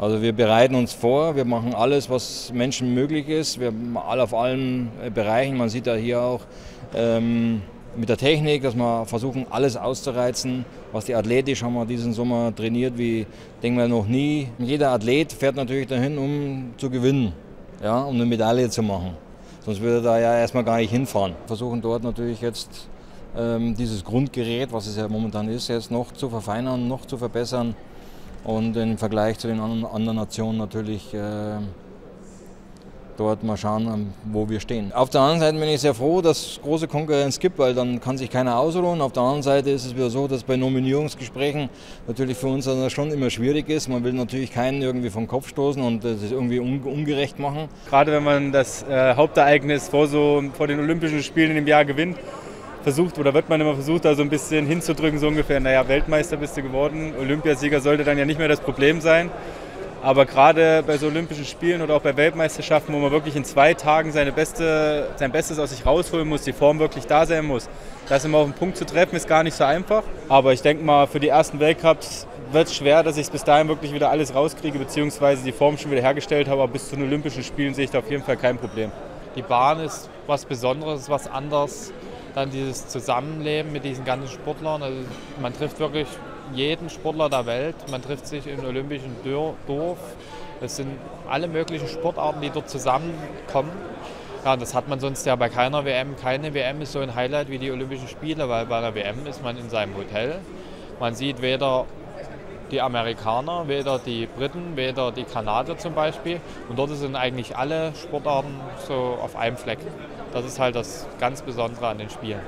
Also wir bereiten uns vor, wir machen alles, was Menschen möglich ist. Wir alle auf allen Bereichen. Man sieht da hier auch ähm, mit der Technik, dass wir versuchen, alles auszureizen. Was die athletisch haben wir diesen Sommer trainiert, wie denken wir noch nie. Jeder Athlet fährt natürlich dahin, um zu gewinnen, ja, um eine Medaille zu machen. Sonst würde er da ja erstmal gar nicht hinfahren. Wir versuchen dort natürlich jetzt ähm, dieses Grundgerät, was es ja momentan ist, jetzt noch zu verfeinern, noch zu verbessern und im Vergleich zu den anderen Nationen natürlich äh, dort mal schauen, wo wir stehen. Auf der anderen Seite bin ich sehr froh, dass es große Konkurrenz gibt, weil dann kann sich keiner ausruhen. Auf der anderen Seite ist es wieder so, dass bei Nominierungsgesprächen natürlich für uns das schon immer schwierig ist. Man will natürlich keinen irgendwie vom Kopf stoßen und das irgendwie ungerecht machen. Gerade wenn man das äh, Hauptereignis vor, so, vor den Olympischen Spielen dem Jahr gewinnt, versucht oder wird man immer versucht, da so ein bisschen hinzudrücken, so ungefähr, naja, Weltmeister bist du geworden, Olympiasieger sollte dann ja nicht mehr das Problem sein. Aber gerade bei so Olympischen Spielen oder auch bei Weltmeisterschaften, wo man wirklich in zwei Tagen seine beste, sein Bestes aus sich rausholen muss, die Form wirklich da sein muss, das immer auf den Punkt zu treffen, ist gar nicht so einfach. Aber ich denke mal, für die ersten Weltcups wird es schwer, dass ich es bis dahin wirklich wieder alles rauskriege, beziehungsweise die Form schon wieder hergestellt habe. Aber bis zu den Olympischen Spielen sehe ich da auf jeden Fall kein Problem. Die Bahn ist was Besonderes, was anderes dann dieses Zusammenleben mit diesen ganzen Sportlern. Also man trifft wirklich jeden Sportler der Welt. Man trifft sich im Olympischen Dorf. Es sind alle möglichen Sportarten, die dort zusammenkommen. Ja, das hat man sonst ja bei keiner WM. Keine WM ist so ein Highlight wie die Olympischen Spiele, weil bei einer WM ist man in seinem Hotel. Man sieht weder die Amerikaner, weder die Briten, weder die Kanadier zum Beispiel. Und dort sind eigentlich alle Sportarten so auf einem Fleck. Das ist halt das ganz Besondere an den Spielen.